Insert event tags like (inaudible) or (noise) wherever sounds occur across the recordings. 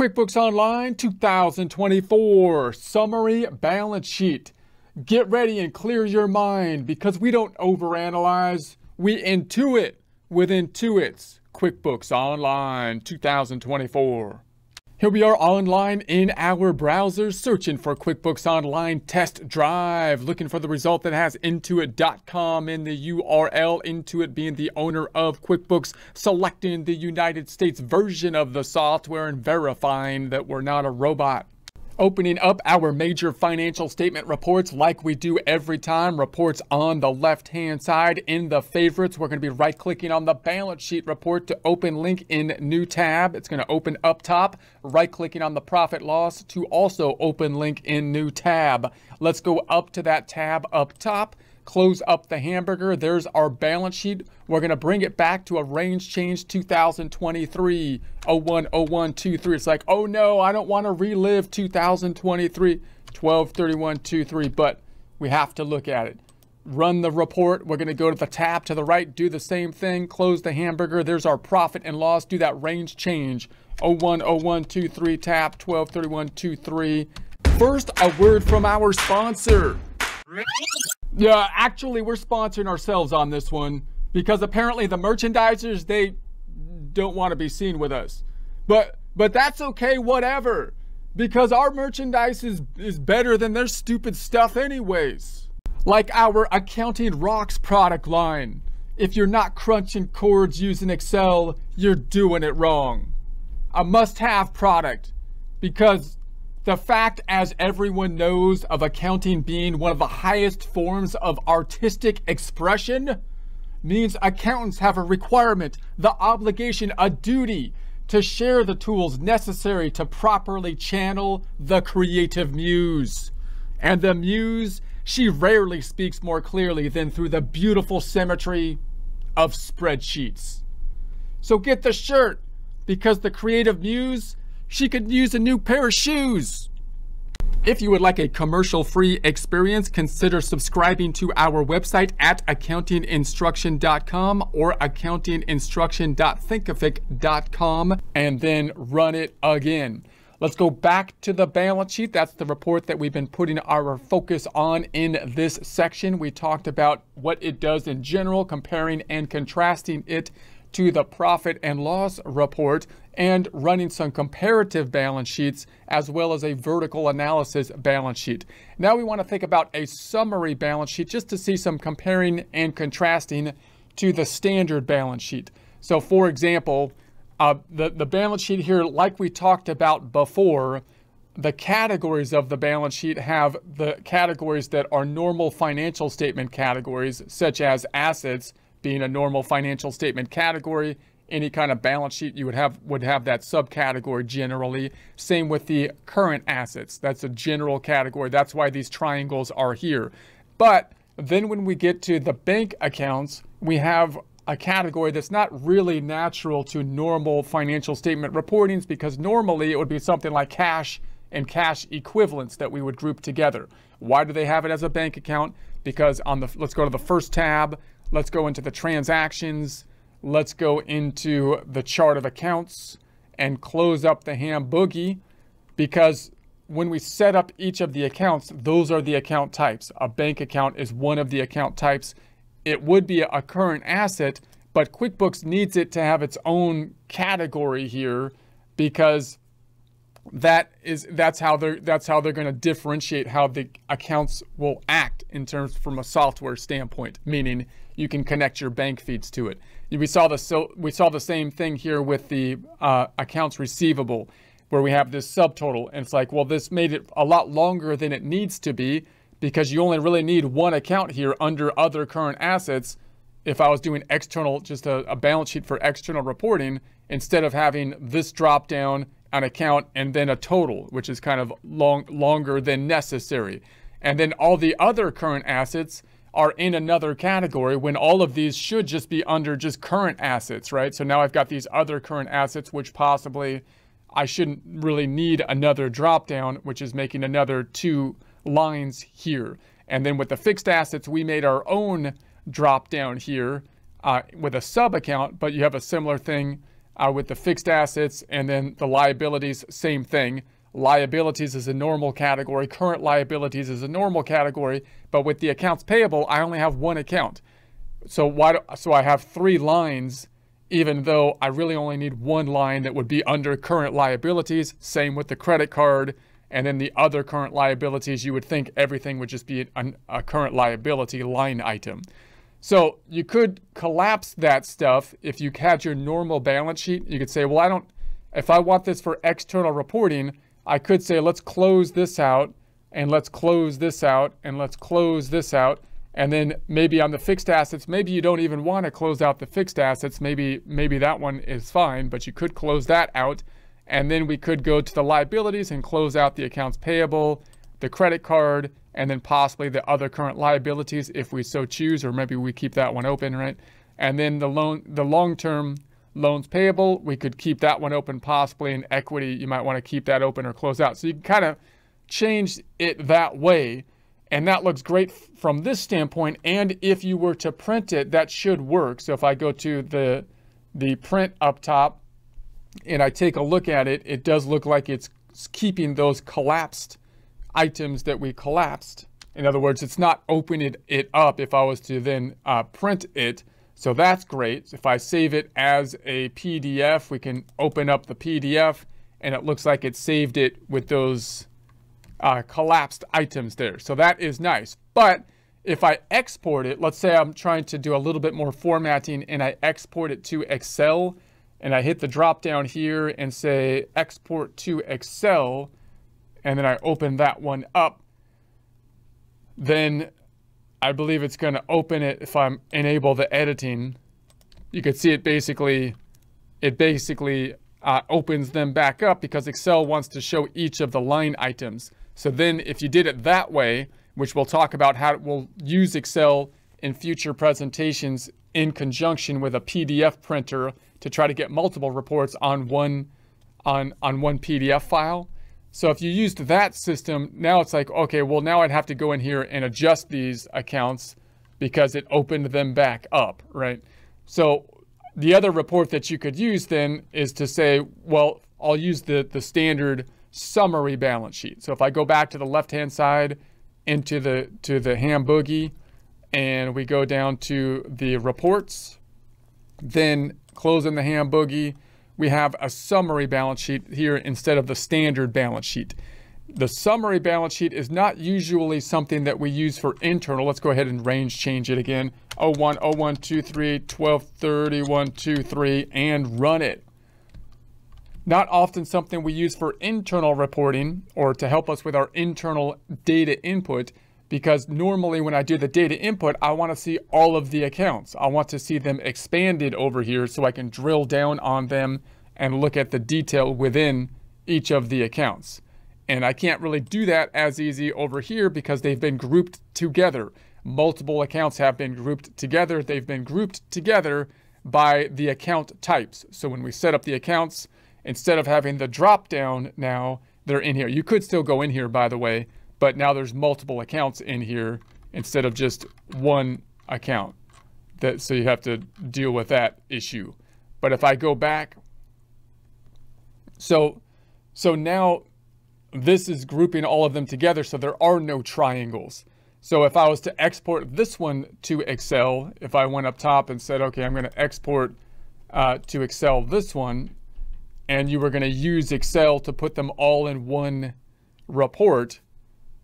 QuickBooks Online 2024 Summary Balance Sheet. Get ready and clear your mind because we don't overanalyze, we intuit with Intuit's QuickBooks Online 2024. Here we are online in our browser searching for QuickBooks Online Test Drive, looking for the result that has Intuit.com in the URL, Intuit being the owner of QuickBooks, selecting the United States version of the software and verifying that we're not a robot opening up our major financial statement reports like we do every time. Reports on the left hand side in the favorites. We're going to be right clicking on the balance sheet report to open link in new tab. It's going to open up top, right clicking on the profit loss to also open link in new tab. Let's go up to that tab up top close up the hamburger. There's our balance sheet. We're going to bring it back to a range change 2023 01 01 23. It's like, oh no, I don't want to relive 2023 12 31 23, but we have to look at it. Run the report. We're going to go to the tab to the right, do the same thing, close the hamburger. There's our profit and loss. Do that range change 01 01 23 tap 12 31 23. First, a word from our sponsor. Yeah, actually, we're sponsoring ourselves on this one because apparently the merchandisers they don't want to be seen with us. But but that's okay, whatever. Because our merchandise is, is better than their stupid stuff anyways. Like our Accounting Rocks product line. If you're not crunching chords using Excel, you're doing it wrong. A must-have product because the fact, as everyone knows, of accounting being one of the highest forms of artistic expression means accountants have a requirement, the obligation, a duty to share the tools necessary to properly channel the creative muse. And the muse, she rarely speaks more clearly than through the beautiful symmetry of spreadsheets. So get the shirt because the creative muse she could use a new pair of shoes. If you would like a commercial-free experience, consider subscribing to our website at accountinginstruction.com or accountinginstruction.thinkific.com and then run it again. Let's go back to the balance sheet. That's the report that we've been putting our focus on in this section. We talked about what it does in general, comparing and contrasting it to the profit and loss report and running some comparative balance sheets as well as a vertical analysis balance sheet. Now we want to think about a summary balance sheet just to see some comparing and contrasting to the standard balance sheet. So for example, uh, the, the balance sheet here, like we talked about before, the categories of the balance sheet have the categories that are normal financial statement categories, such as assets, being a normal financial statement category. Any kind of balance sheet you would have would have that subcategory generally. Same with the current assets. That's a general category. That's why these triangles are here. But then when we get to the bank accounts, we have a category that's not really natural to normal financial statement reportings because normally it would be something like cash and cash equivalents that we would group together. Why do they have it as a bank account? Because on the let's go to the first tab, Let's go into the transactions. Let's go into the chart of accounts and close up the ham boogie because when we set up each of the accounts, those are the account types. A bank account is one of the account types. It would be a current asset, but QuickBooks needs it to have its own category here because that is that's how they're that's how they're going to differentiate how the accounts will act in terms from a software standpoint meaning you can connect your bank feeds to it we saw the we saw the same thing here with the uh, accounts receivable where we have this subtotal and it's like well this made it a lot longer than it needs to be because you only really need one account here under other current assets if I was doing external just a, a balance sheet for external reporting instead of having this drop down an account and then a total, which is kind of long longer than necessary. And then all the other current assets are in another category when all of these should just be under just current assets, right? So now I've got these other current assets, which possibly I shouldn't really need another drop down, which is making another two lines here. And then with the fixed assets, we made our own drop down here uh, with a sub account, but you have a similar thing uh, with the fixed assets and then the liabilities, same thing. Liabilities is a normal category, current liabilities is a normal category, but with the accounts payable, I only have one account. So why do, so I have three lines even though I really only need one line that would be under current liabilities. Same with the credit card. And then the other current liabilities, you would think everything would just be a, a current liability line item. So you could collapse that stuff if you had your normal balance sheet. You could say, well, I don't, if I want this for external reporting, I could say, let's close this out and let's close this out and let's close this out. And then maybe on the fixed assets, maybe you don't even want to close out the fixed assets. Maybe, maybe that one is fine, but you could close that out. And then we could go to the liabilities and close out the accounts payable, the credit card, and then possibly the other current liabilities if we so choose, or maybe we keep that one open, right? And then the loan, the long-term loans payable, we could keep that one open possibly in equity. You might want to keep that open or close out. So you can kind of change it that way. And that looks great from this standpoint. And if you were to print it, that should work. So if I go to the, the print up top and I take a look at it, it does look like it's keeping those collapsed items that we collapsed. In other words, it's not opening it up if I was to then uh, print it. So that's great. If I save it as a PDF, we can open up the PDF and it looks like it saved it with those uh, collapsed items there. So that is nice. But if I export it, let's say I'm trying to do a little bit more formatting and I export it to Excel and I hit the drop down here and say export to Excel, and then I open that one up, then I believe it's going to open it if I'm enable the editing. You can see it basically, it basically uh, opens them back up because Excel wants to show each of the line items. So then if you did it that way, which we'll talk about how we'll use Excel in future presentations in conjunction with a PDF printer to try to get multiple reports on one on on one PDF file. So if you used that system, now it's like, okay, well now I'd have to go in here and adjust these accounts because it opened them back up, right? So the other report that you could use then is to say, well, I'll use the, the standard summary balance sheet. So if I go back to the left-hand side into the to the ham boogie and we go down to the reports, then closing the ham boogie, we have a summary balance sheet here instead of the standard balance sheet. The summary balance sheet is not usually something that we use for internal. Let's go ahead and range change it again. 01, 01, 23, 12, 31, 23, and run it. Not often something we use for internal reporting or to help us with our internal data input because normally when I do the data input, I want to see all of the accounts. I want to see them expanded over here so I can drill down on them and look at the detail within each of the accounts. And I can't really do that as easy over here because they've been grouped together. Multiple accounts have been grouped together. They've been grouped together by the account types. So when we set up the accounts, instead of having the drop down now, they're in here. You could still go in here, by the way, but now there's multiple accounts in here instead of just one account. That, so you have to deal with that issue. But if I go back, so, so now this is grouping all of them together so there are no triangles. So if I was to export this one to Excel, if I went up top and said, okay, I'm going to export uh, to Excel this one, and you were going to use Excel to put them all in one report,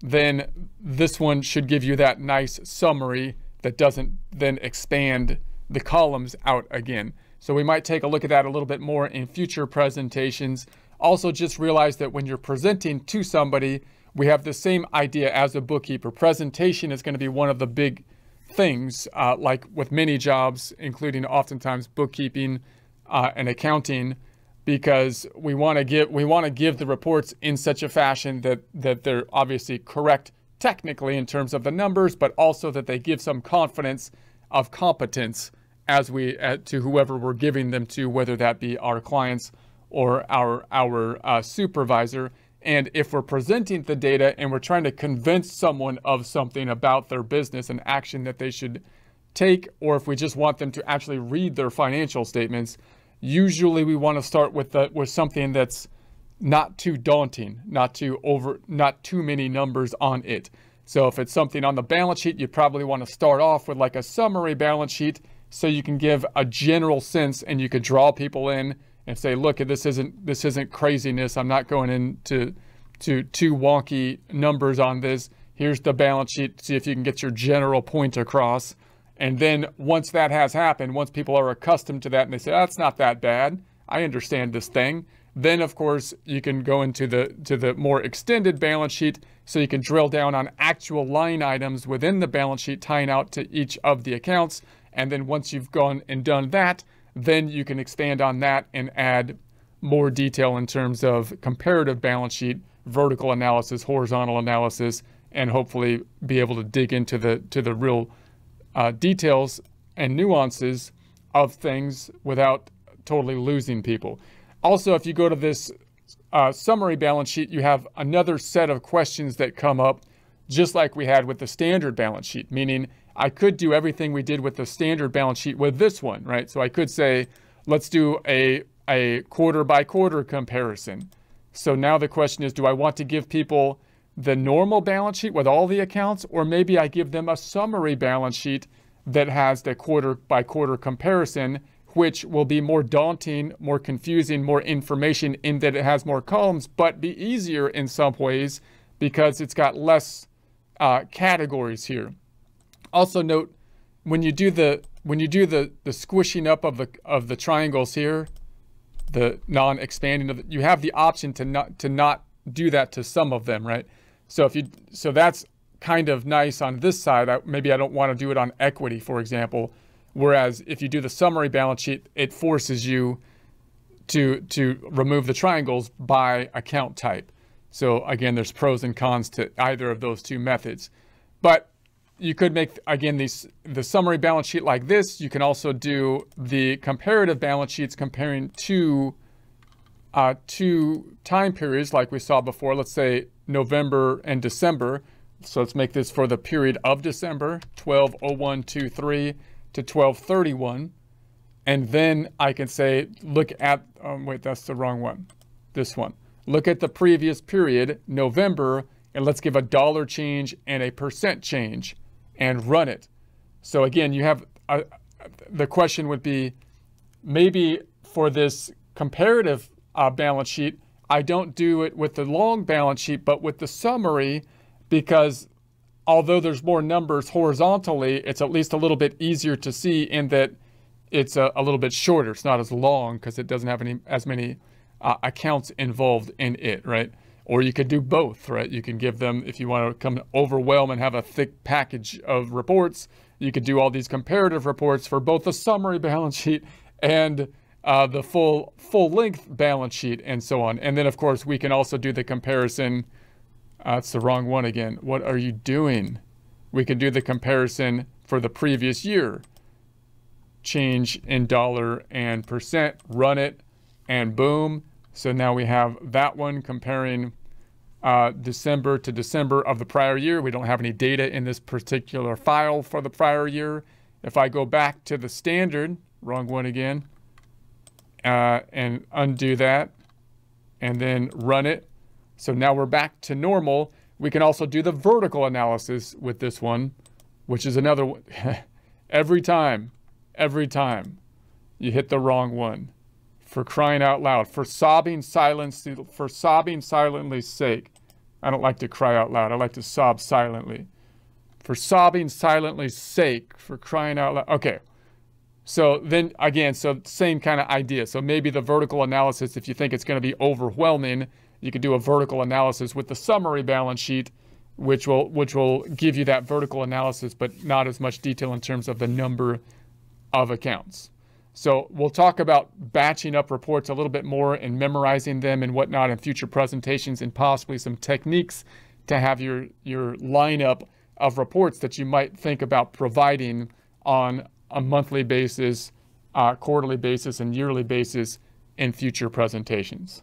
then this one should give you that nice summary that doesn't then expand the columns out again. So we might take a look at that a little bit more in future presentations. Also just realize that when you're presenting to somebody, we have the same idea as a bookkeeper. Presentation is going to be one of the big things, uh, like with many jobs, including oftentimes bookkeeping uh, and accounting because we want to give we want to give the reports in such a fashion that that they're obviously correct technically in terms of the numbers, but also that they give some confidence of competence as we uh, to whoever we're giving them to, whether that be our clients or our our uh, supervisor. And if we're presenting the data and we're trying to convince someone of something about their business and action that they should take, or if we just want them to actually read their financial statements, usually we want to start with the, with something that's not too daunting, not too over, not too many numbers on it. So if it's something on the balance sheet, you probably want to start off with like a summary balance sheet so you can give a general sense and you could draw people in and say, look, this isn't this isn't craziness. I'm not going into to too wonky numbers on this. Here's the balance sheet. See if you can get your general point across. And then once that has happened, once people are accustomed to that and they say, oh, that's not that bad. I understand this thing. Then of course you can go into the to the more extended balance sheet so you can drill down on actual line items within the balance sheet tying out to each of the accounts. And then once you've gone and done that, then you can expand on that and add more detail in terms of comparative balance sheet, vertical analysis, horizontal analysis, and hopefully be able to dig into the to the real uh, details and nuances of things without totally losing people. Also, if you go to this uh, summary balance sheet, you have another set of questions that come up, just like we had with the standard balance sheet, meaning I could do everything we did with the standard balance sheet with this one, right? So I could say, let's do a, a quarter by quarter comparison. So now the question is, do I want to give people the normal balance sheet with all the accounts, or maybe I give them a summary balance sheet that has the quarter by quarter comparison which will be more daunting, more confusing, more information in that it has more columns, but be easier in some ways because it's got less uh, categories here. Also note when you do the when you do the the squishing up of the of the triangles here, the non-expanding of you have the option to not to not do that to some of them, right? So if you so that's kind of nice on this side. I, maybe I don't want to do it on equity, for example Whereas if you do the summary balance sheet, it forces you to to remove the triangles by account type. So again, there's pros and cons to either of those two methods. But you could make again these the summary balance sheet like this. You can also do the comparative balance sheets comparing two uh, two time periods like we saw before. Let's say November and December. So let's make this for the period of December, 120123 to 1231. And then I can say, look at, um, wait, that's the wrong one. This one. Look at the previous period, November, and let's give a dollar change and a percent change and run it. So again, you have, a, the question would be, maybe for this comparative uh, balance sheet, I don't do it with the long balance sheet, but with the summary because although there's more numbers horizontally, it's at least a little bit easier to see in that it's a, a little bit shorter. It's not as long because it doesn't have any as many uh, accounts involved in it, right? Or you could do both, right? You can give them, if you want to come overwhelm and have a thick package of reports, you could do all these comparative reports for both the summary (laughs) balance sheet and uh, the full full length balance sheet and so on. And then of course we can also do the comparison that's the wrong one again. What are you doing? We can do the comparison for the previous year. Change in dollar and percent, run it, and boom. So now we have that one comparing uh, December to December of the prior year. We don't have any data in this particular file for the prior year. If I go back to the standard, wrong one again, uh, and undo that, and then run it, so now we're back to normal. We can also do the vertical analysis with this one, which is another one. (laughs) every time, every time you hit the wrong one. For crying out loud, for sobbing silence, for sobbing silently sake. I don't like to cry out loud. I like to sob silently. For sobbing silently sake, for crying out loud. Okay. So then again, so same kind of idea. So maybe the vertical analysis, if you think it's going to be overwhelming, you could do a vertical analysis with the summary balance sheet, which will which will give you that vertical analysis, but not as much detail in terms of the number of accounts. So we'll talk about batching up reports a little bit more and memorizing them and whatnot in future presentations and possibly some techniques to have your, your lineup of reports that you might think about providing on a monthly basis, uh, quarterly basis, and yearly basis in future presentations.